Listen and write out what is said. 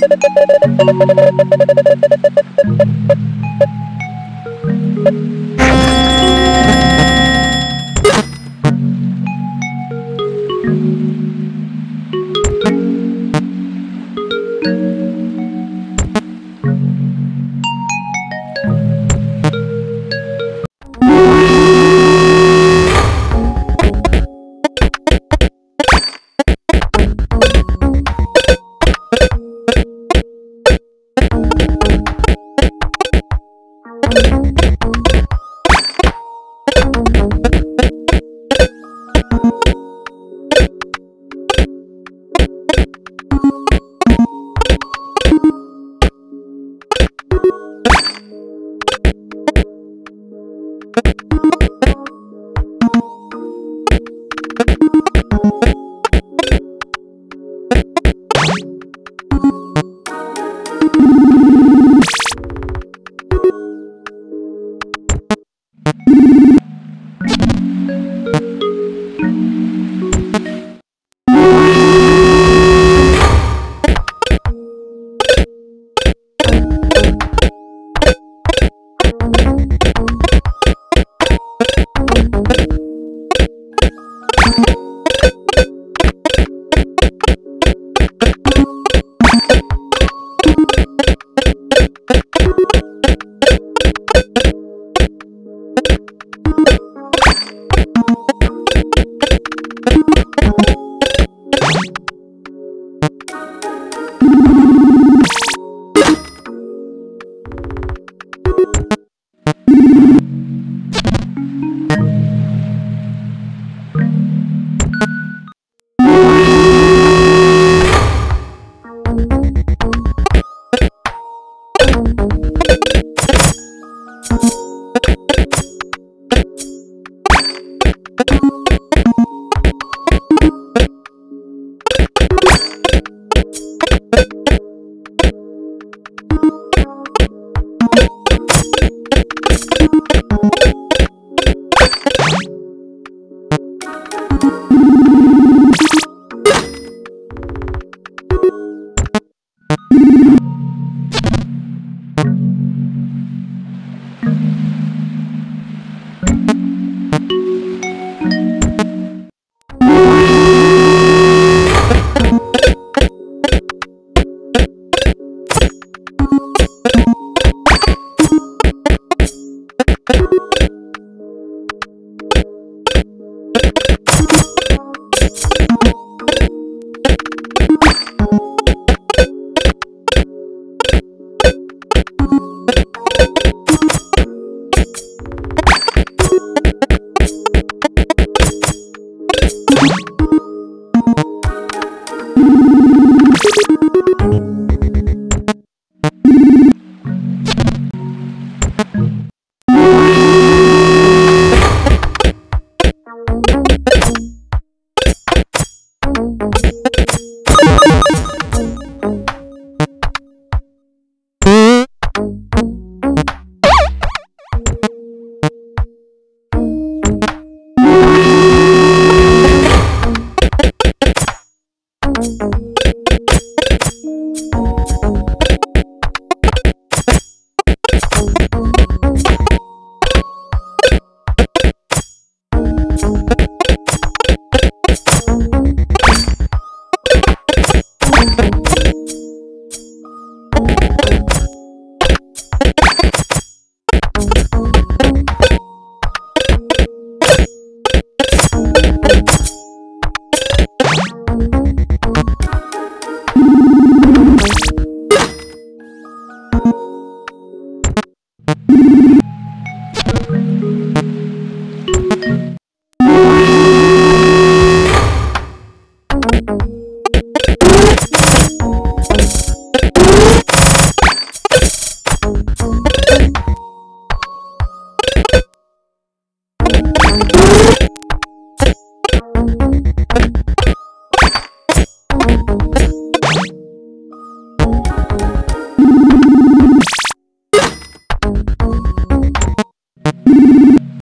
the